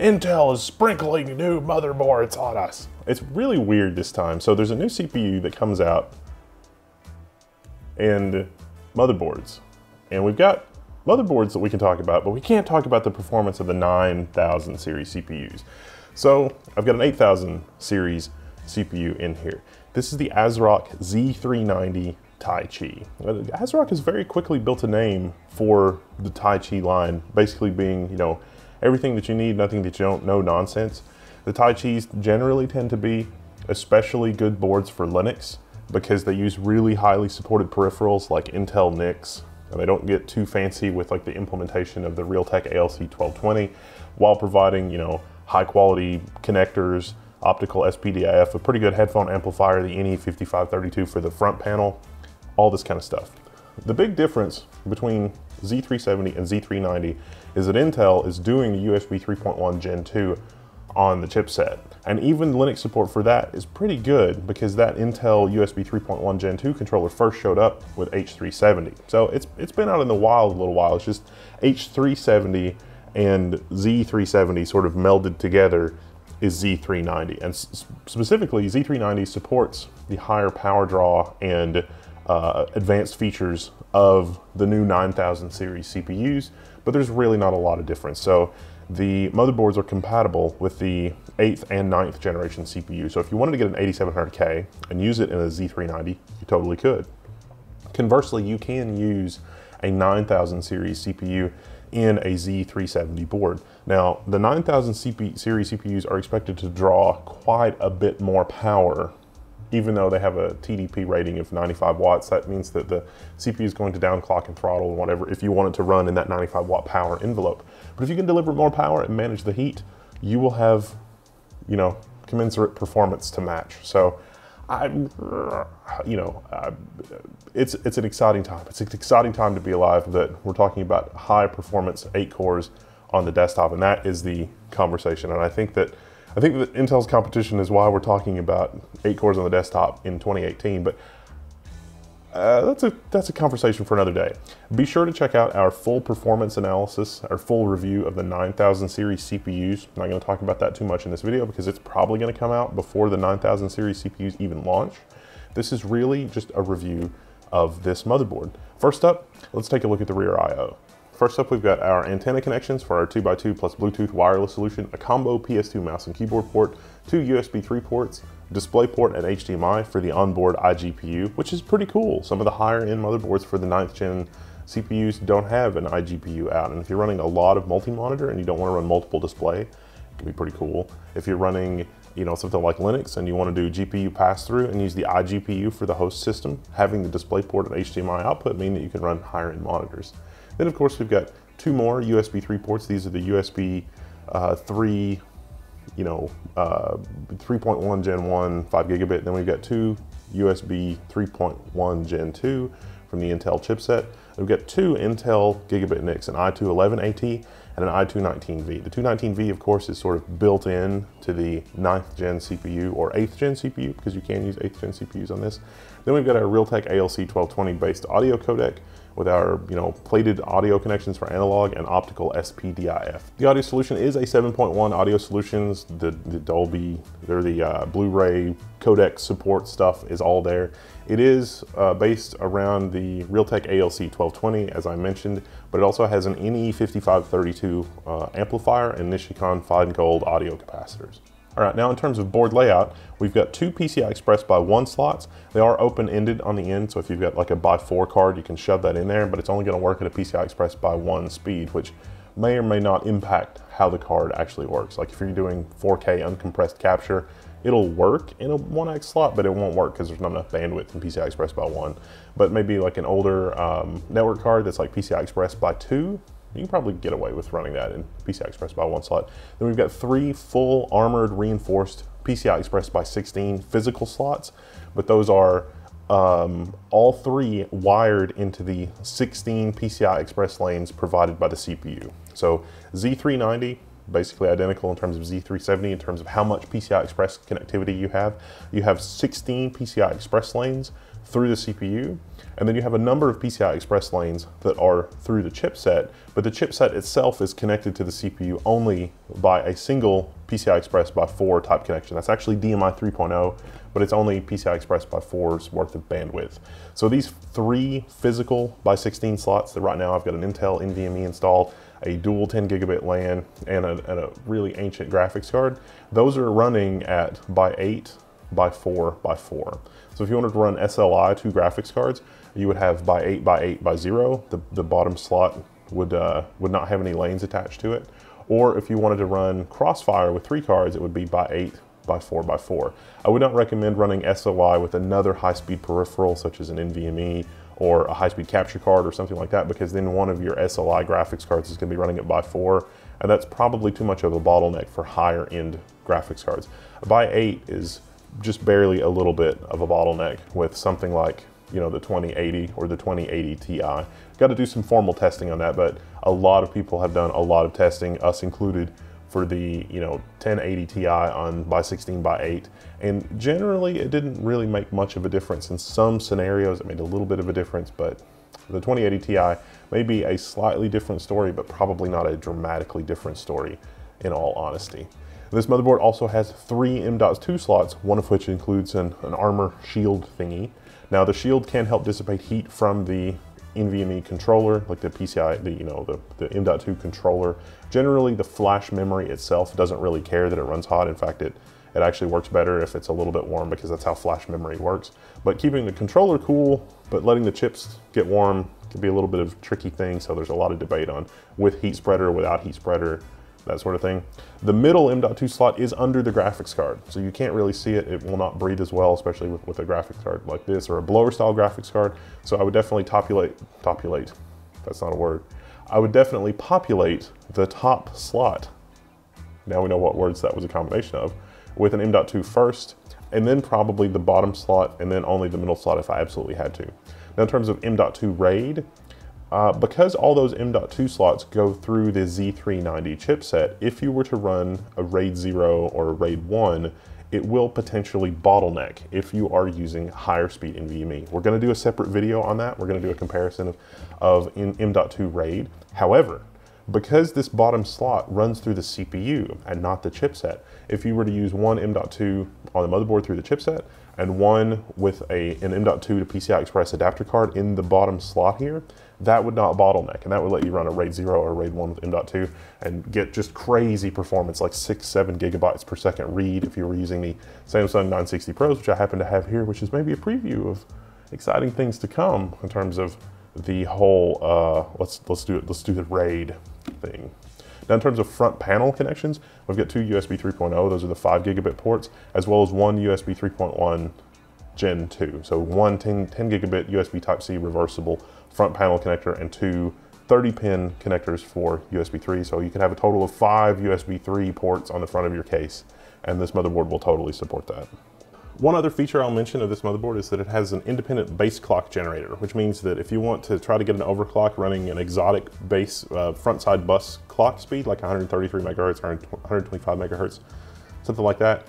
Intel is sprinkling new motherboards on us. It's really weird this time. So there's a new CPU that comes out and motherboards. And we've got motherboards that we can talk about, but we can't talk about the performance of the 9000 series CPUs. So I've got an 8000 series CPU in here. This is the ASRock Z390 Taichi. ASRock has very quickly built a name for the Taichi line, basically being, you know, everything that you need, nothing that you don't know nonsense. The Taichis generally tend to be especially good boards for Linux because they use really highly supported peripherals like Intel NICs. And they don't get too fancy with like the implementation of the Realtek ALC 1220 while providing, you know, high quality connectors, optical SPDIF, a pretty good headphone amplifier, the NE5532 for the front panel, all this kind of stuff. The big difference between Z370 and Z390 is that Intel is doing the USB 3.1 Gen 2 on the chipset. And even Linux support for that is pretty good because that Intel USB 3.1 Gen 2 controller first showed up with H370. So it's, it's been out in the wild a little while. It's just H370 and Z370 sort of melded together is Z390. And specifically, Z390 supports the higher power draw and uh, advanced features of the new 9000 series CPUs, but there's really not a lot of difference. So the motherboards are compatible with the 8th and 9th generation CPU. So if you wanted to get an 8700K and use it in a Z390, you totally could. Conversely, you can use a 9000 series CPU in a Z370 board. Now, the 9000 CP series CPUs are expected to draw quite a bit more power even though they have a TDP rating of 95 watts, that means that the CPU is going to downclock and throttle and whatever if you want it to run in that 95 watt power envelope. But if you can deliver more power and manage the heat, you will have, you know, commensurate performance to match. So I'm, you know, uh, it's, it's an exciting time. It's an exciting time to be alive that we're talking about high performance eight cores on the desktop. And that is the conversation. And I think that I think that Intel's competition is why we're talking about eight cores on the desktop in 2018, but uh, that's a that's a conversation for another day. Be sure to check out our full performance analysis, our full review of the 9000 series CPUs. I'm not going to talk about that too much in this video because it's probably going to come out before the 9000 series CPUs even launch. This is really just a review of this motherboard. First up, let's take a look at the rear I.O. First up, we've got our antenna connections for our 2x2 plus Bluetooth wireless solution, a combo PS2 mouse and keyboard port, two USB 3 ports, display port and HDMI for the onboard iGPU, which is pretty cool. Some of the higher end motherboards for the 9th gen CPUs don't have an iGPU out. And if you're running a lot of multi-monitor and you don't want to run multiple display, it can be pretty cool. If you're running you know, something like Linux and you want to do GPU pass-through and use the iGPU for the host system, having the display port and HDMI output mean that you can run higher end monitors. Then of course we've got two more USB 3 ports. These are the USB uh, 3, you know, uh, 3.1 Gen 1, 5 gigabit. Then we've got two USB 3.1 Gen 2 from the Intel chipset. We've got two Intel gigabit NICs, an i211AT and an i219V. The 219V, of course, is sort of built in to the 9th gen CPU or 8th gen CPU because you can use 8th gen CPUs on this. Then we've got our Realtek ALC 1220 based audio codec with our you know plated audio connections for analog and optical SPDIF. The audio solution is a 7.1 audio solutions. The, the Dolby, they're the uh, Blu-ray codec support stuff is all there. It is uh, based around the Realtek ALC 1220 as I mentioned, but it also has an NE5532 uh, amplifier and Nichicon fine gold audio capacitors. All right, now in terms of board layout, we've got two PCI Express by one slots. They are open-ended on the end, so if you've got like a by four card, you can shove that in there, but it's only gonna work at a PCI Express by one speed, which may or may not impact how the card actually works. Like if you're doing 4K uncompressed capture, it'll work in a 1X slot, but it won't work because there's not enough bandwidth in PCI Express by one. But maybe like an older um, network card that's like PCI Express by two, you can probably get away with running that in PCI Express by one slot. Then we've got three full armored reinforced PCI Express by 16 physical slots, but those are um, all three wired into the 16 PCI Express lanes provided by the CPU. So Z390 basically identical in terms of Z370 in terms of how much PCI Express connectivity you have. You have 16 PCI Express lanes through the CPU, and then you have a number of PCI Express lanes that are through the chipset, but the chipset itself is connected to the CPU only by a single PCI Express by 4 type connection. That's actually DMI 3.0, but it's only PCI Express by 4's worth of bandwidth. So these three physical by 16 slots that right now I've got an Intel NVMe installed, a dual 10 gigabit LAN, and a, and a really ancient graphics card, those are running at by 8 by 4 by 4. So if you wanted to run SLI two graphics cards, you would have by 8 by 8 by 0. The, the bottom slot would, uh, would not have any lanes attached to it. Or if you wanted to run Crossfire with three cards, it would be by 8 by 4 by 4. I would not recommend running SLI with another high-speed peripheral such as an NVMe or a high-speed capture card or something like that because then one of your SLI graphics cards is going to be running it by 4 and that's probably too much of a bottleneck for higher end graphics cards. By 8 is just barely a little bit of a bottleneck with something like you know the 2080 or the 2080 Ti. Got to do some formal testing on that, but a lot of people have done a lot of testing, us included, for the you know 1080 Ti on by 16 by 8, and generally it didn't really make much of a difference. In some scenarios, it made a little bit of a difference, but the 2080 Ti may be a slightly different story, but probably not a dramatically different story, in all honesty. This motherboard also has three M.2 slots, one of which includes an, an armor shield thingy. Now the shield can help dissipate heat from the NVMe controller, like the PCI, the you know the, the M.2 controller. Generally, the flash memory itself doesn't really care that it runs hot. In fact, it it actually works better if it's a little bit warm because that's how flash memory works. But keeping the controller cool, but letting the chips get warm can be a little bit of tricky thing. So there's a lot of debate on with heat spreader, without heat spreader that sort of thing. The middle M.2 slot is under the graphics card, so you can't really see it. It will not breathe as well, especially with, with a graphics card like this or a blower style graphics card. So I would definitely populate, populate, that's not a word. I would definitely populate the top slot. Now we know what words that was a combination of, with an M.2 first, and then probably the bottom slot, and then only the middle slot if I absolutely had to. Now in terms of M.2 RAID, uh, because all those M.2 slots go through the Z390 chipset, if you were to run a RAID 0 or a RAID 1, it will potentially bottleneck if you are using higher speed NVMe. We're gonna do a separate video on that. We're gonna do a comparison of, of M.2 RAID. However, because this bottom slot runs through the CPU and not the chipset, if you were to use one M.2 on the motherboard through the chipset and one with a, an M.2 to PCI Express adapter card in the bottom slot here, that would not bottleneck and that would let you run a RAID 0 or RAID 1 with M.2 and get just crazy performance like 6, 7 gigabytes per second read if you were using the Samsung 960 Pros, which I happen to have here, which is maybe a preview of exciting things to come in terms of the whole, uh, let's, let's, do it, let's do the RAID thing. Now in terms of front panel connections, we've got two USB 3.0, those are the 5 gigabit ports, as well as one USB 3.1 Gen 2. So one 10, 10 gigabit USB Type-C reversible front panel connector and two 30 pin connectors for USB 3. So you can have a total of five USB 3 ports on the front of your case and this motherboard will totally support that. One other feature I'll mention of this motherboard is that it has an independent base clock generator, which means that if you want to try to get an overclock running an exotic base uh, front side bus clock speed, like 133 megahertz or 125 megahertz, something like that,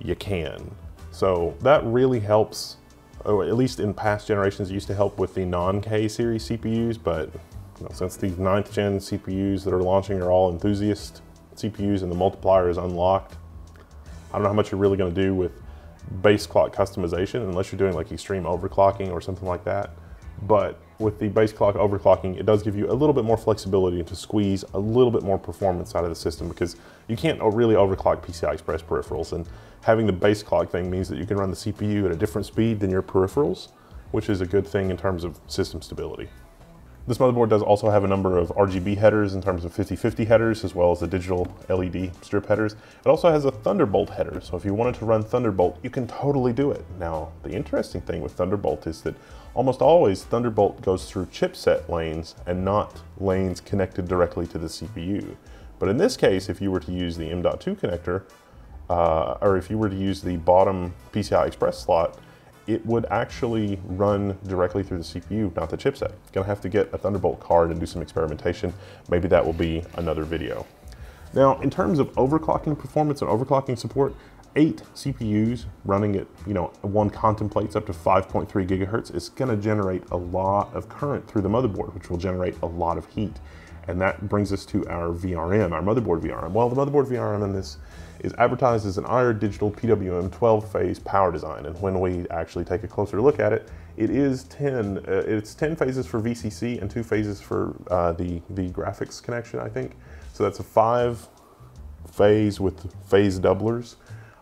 you can. So that really helps or at least in past generations, used to help with the non-K series CPUs, but you know, since these ninth gen CPUs that are launching are all enthusiast CPUs and the multiplier is unlocked, I don't know how much you're really gonna do with base clock customization unless you're doing like extreme overclocking or something like that. But with the base clock overclocking, it does give you a little bit more flexibility to squeeze a little bit more performance out of the system because you can't really overclock PCI Express peripherals. And having the base clock thing means that you can run the CPU at a different speed than your peripherals, which is a good thing in terms of system stability. This motherboard does also have a number of RGB headers in terms of 50-50 headers, as well as the digital LED strip headers. It also has a Thunderbolt header, so if you wanted to run Thunderbolt, you can totally do it. Now, the interesting thing with Thunderbolt is that almost always Thunderbolt goes through chipset lanes and not lanes connected directly to the CPU. But in this case, if you were to use the M.2 connector, uh, or if you were to use the bottom PCI Express slot, it would actually run directly through the CPU, not the chipset. Gonna have to get a Thunderbolt card and do some experimentation. Maybe that will be another video. Now, in terms of overclocking performance and overclocking support, eight CPUs running at, you know, one contemplates up to 5.3 gigahertz it's gonna generate a lot of current through the motherboard, which will generate a lot of heat. And that brings us to our VRM, our motherboard VRM. Well, the motherboard VRM in this is advertised as an IR Digital PWM 12-phase power design. And when we actually take a closer look at it, it is 10, uh, it's 10 phases for VCC and two phases for uh, the, the graphics connection, I think. So that's a five phase with phase doublers.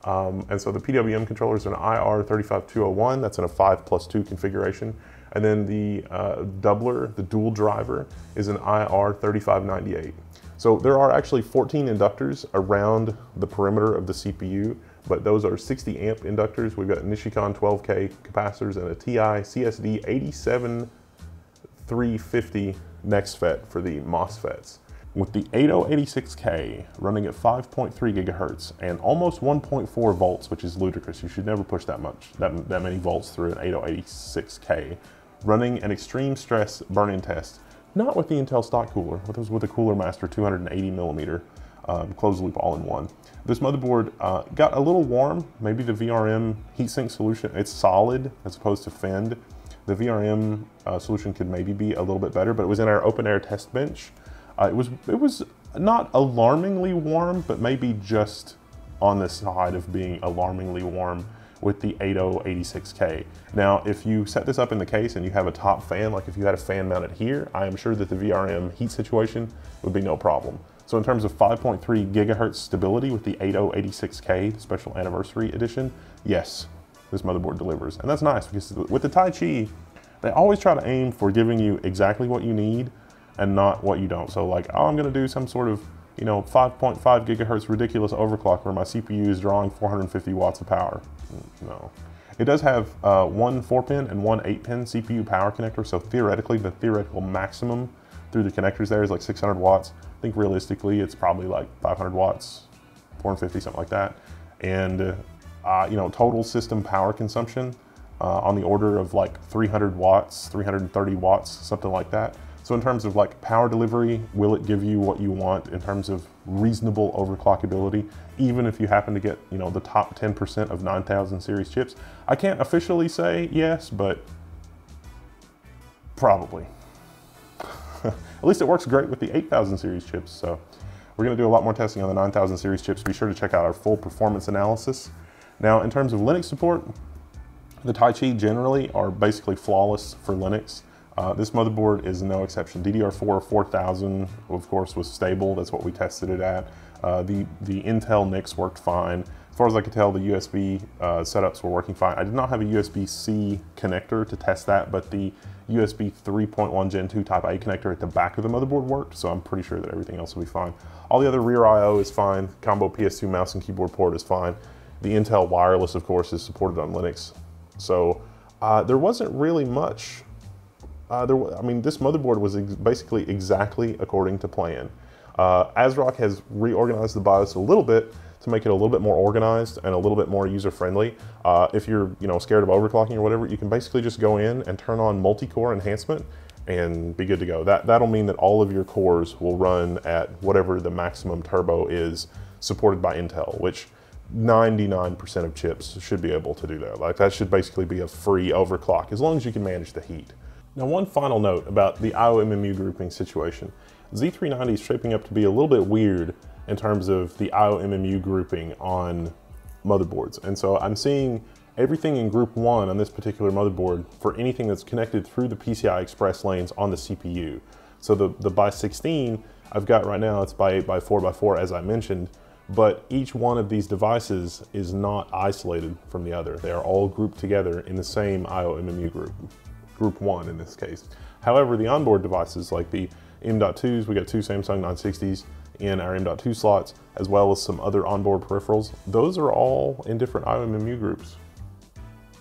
Um, and so the PWM controller is an IR35201, that's in a 5 plus 2 configuration. And then the uh, doubler, the dual driver, is an IR3598. So there are actually 14 inductors around the perimeter of the CPU, but those are 60 amp inductors. We've got Nichicon 12K capacitors and a TI CSD 87350 NexFET for the MOSFETs. With the 8086K running at 5.3 gigahertz and almost 1.4 volts, which is ludicrous. You should never push that much, that, that many volts through an 8086K, running an extreme stress burn-in test, not with the Intel stock cooler, with, with a Cooler Master 280 millimeter um, closed loop all-in-one. This motherboard uh, got a little warm, maybe the VRM heatsink solution, it's solid as opposed to fend. The VRM uh, solution could maybe be a little bit better, but it was in our open air test bench. Uh, it was it was not alarmingly warm, but maybe just on the side of being alarmingly warm with the 8086K. Now, if you set this up in the case and you have a top fan, like if you had a fan mounted here, I am sure that the VRM heat situation would be no problem. So in terms of 5.3 gigahertz stability with the 8086K the special anniversary edition, yes, this motherboard delivers. And that's nice because with the Taichi, they always try to aim for giving you exactly what you need and not what you don't. So like, oh, I'm gonna do some sort of, you know, 5.5 gigahertz ridiculous overclock where my CPU is drawing 450 watts of power. No. It does have uh, one 4-pin and one 8-pin CPU power connector, so theoretically the theoretical maximum through the connectors there is like 600 watts. I think realistically it's probably like 500 watts, 450, something like that. And, uh, you know, total system power consumption uh, on the order of like 300 watts, 330 watts, something like that. So in terms of like power delivery, will it give you what you want in terms of reasonable overclockability, even if you happen to get, you know, the top 10% of 9000 series chips? I can't officially say yes, but probably. At least it works great with the 8000 series chips. So we're gonna do a lot more testing on the 9000 series chips. Be sure to check out our full performance analysis. Now, in terms of Linux support, the Taichi generally are basically flawless for Linux. Uh, this motherboard is no exception. DDR4 4000, of course, was stable. That's what we tested it at. Uh, the, the Intel NICs worked fine. As far as I could tell, the USB uh, setups were working fine. I did not have a USB-C connector to test that, but the USB 3.1 Gen 2 Type A connector at the back of the motherboard worked, so I'm pretty sure that everything else will be fine. All the other rear I.O. is fine. Combo PS2 mouse and keyboard port is fine. The Intel wireless, of course, is supported on Linux. So uh, there wasn't really much uh, there, I mean, this motherboard was ex basically exactly according to plan. Uh, ASRock has reorganized the BIOS a little bit to make it a little bit more organized and a little bit more user-friendly. Uh, if you're, you know, scared of overclocking or whatever, you can basically just go in and turn on multi-core enhancement and be good to go. That, that'll mean that all of your cores will run at whatever the maximum turbo is supported by Intel, which 99% of chips should be able to do that. Like that should basically be a free overclock as long as you can manage the heat. Now one final note about the IOMMU grouping situation. Z390 is shaping up to be a little bit weird in terms of the IOMMU grouping on motherboards. And so I'm seeing everything in group one on this particular motherboard for anything that's connected through the PCI Express lanes on the CPU. So the, the by 16 I've got right now, it's by 8 by 4 by 4 as I mentioned, but each one of these devices is not isolated from the other. They are all grouped together in the same IOMMU group group one in this case. However, the onboard devices like the M.2s, we got two Samsung 960s in our M.2 slots, as well as some other onboard peripherals. Those are all in different IOMMU groups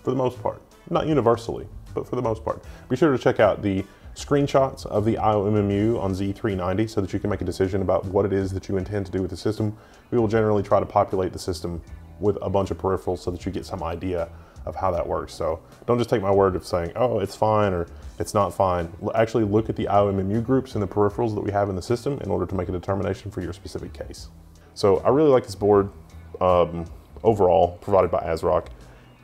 for the most part. Not universally, but for the most part. Be sure to check out the screenshots of the IOMMU on Z390 so that you can make a decision about what it is that you intend to do with the system. We will generally try to populate the system with a bunch of peripherals so that you get some idea of how that works. So don't just take my word of saying, oh, it's fine or it's not fine. Actually look at the IOMMU groups and the peripherals that we have in the system in order to make a determination for your specific case. So I really like this board um, overall provided by ASRock.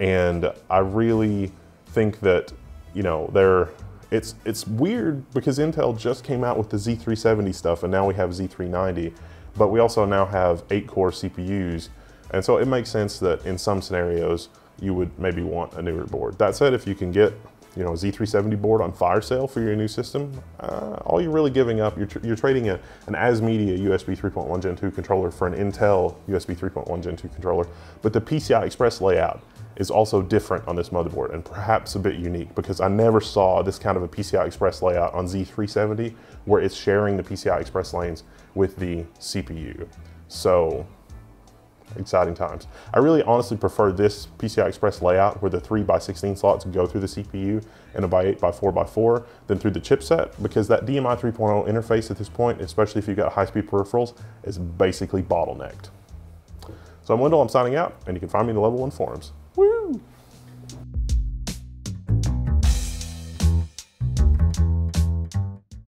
And I really think that, you know, they're, it's, it's weird because Intel just came out with the Z370 stuff and now we have Z390, but we also now have eight core CPUs. And so it makes sense that in some scenarios, you would maybe want a newer board. That said, if you can get you know, a Z370 board on fire sale for your new system, uh, all you're really giving up, you're, tr you're trading a, an ASMedia USB 3.1 Gen 2 controller for an Intel USB 3.1 Gen 2 controller, but the PCI Express layout is also different on this motherboard and perhaps a bit unique because I never saw this kind of a PCI Express layout on Z370 where it's sharing the PCI Express lanes with the CPU. So exciting times. I really honestly prefer this PCI Express layout where the 3 by 16 slots go through the CPU and a by 8 by 4 by 4 than through the chipset because that DMI 3.0 interface at this point, especially if you've got high-speed peripherals, is basically bottlenecked. So I'm Wendell, I'm signing out, and you can find me in the Level 1 forums.